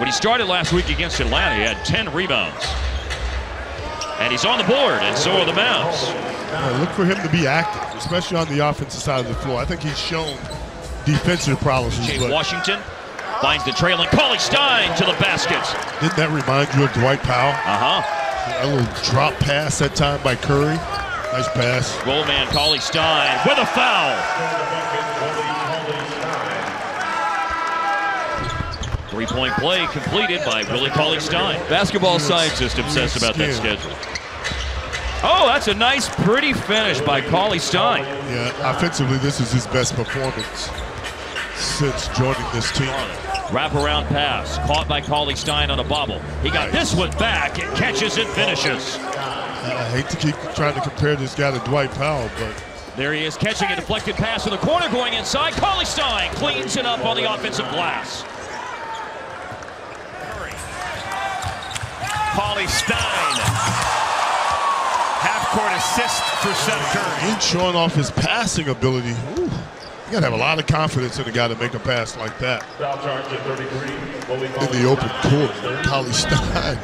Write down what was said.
When he started last week against Atlanta, he had 10 rebounds. And he's on the board, and so are the Mavs. Yeah, look for him to be active, especially on the offensive side of the floor. I think he's shown defensive problems. Jay Washington finds the trailing Cauley Stein to the basket. Didn't that remind you of Dwight Powell? Uh-huh. A little drop pass that time by Curry. Nice pass. Roll man Cauley Stein with a foul. Three-point play completed by Willie Cauley Stein. Basketball scientist obsessed about that schedule. Oh, that's a nice, pretty finish by Cauley Stein. Yeah, offensively, this is his best performance since joining this team. Wraparound pass, caught by Cauley Stein on a bobble. He got this one back and catches and finishes. Uh, I hate to keep trying to compare this guy to Dwight Powell, but There he is catching a deflected pass in the corner, going inside. Cauley Stein cleans it up on the offensive glass. Cauley Stein. Half-court assist for Seth Curry. he's showing off his passing ability. Ooh, you gotta have a lot of confidence in a guy to make a pass like that Foul charge at 33. Willie in the open court. Cauley Stein